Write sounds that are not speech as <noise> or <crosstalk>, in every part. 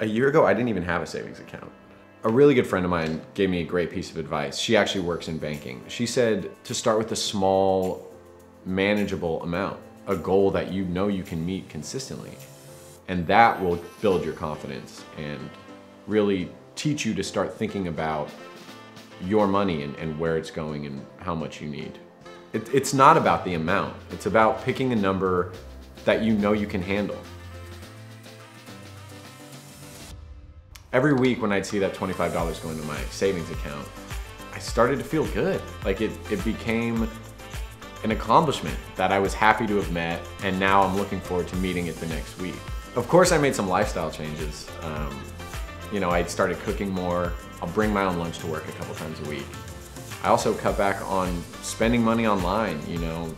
A year ago, I didn't even have a savings account. A really good friend of mine gave me a great piece of advice. She actually works in banking. She said to start with a small, manageable amount, a goal that you know you can meet consistently. And that will build your confidence and really teach you to start thinking about your money and, and where it's going and how much you need. It, it's not about the amount. It's about picking a number that you know you can handle. Every week when I'd see that $25 go into my savings account, I started to feel good. Like it, it became an accomplishment that I was happy to have met, and now I'm looking forward to meeting it the next week. Of course, I made some lifestyle changes. Um, you know, I started cooking more. I'll bring my own lunch to work a couple times a week. I also cut back on spending money online, you know.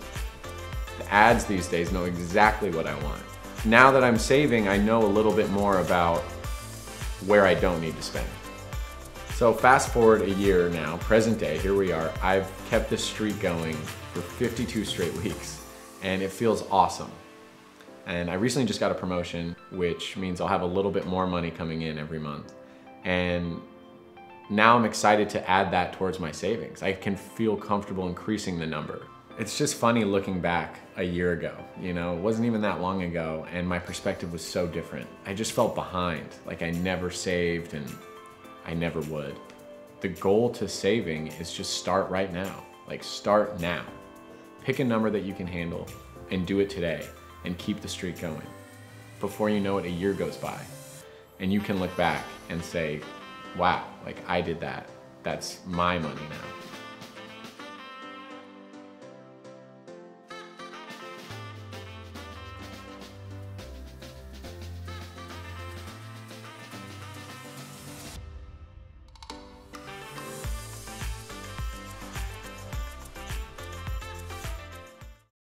The ads these days know exactly what I want. Now that I'm saving, I know a little bit more about where I don't need to spend. So fast forward a year now, present day, here we are. I've kept this streak going for 52 straight <laughs> weeks and it feels awesome. And I recently just got a promotion, which means I'll have a little bit more money coming in every month. And now I'm excited to add that towards my savings. I can feel comfortable increasing the number. It's just funny looking back a year ago, you know, it wasn't even that long ago and my perspective was so different. I just felt behind, like I never saved and I never would. The goal to saving is just start right now, like start now. Pick a number that you can handle and do it today and keep the streak going. Before you know it, a year goes by and you can look back and say, wow, like I did that. That's my money now.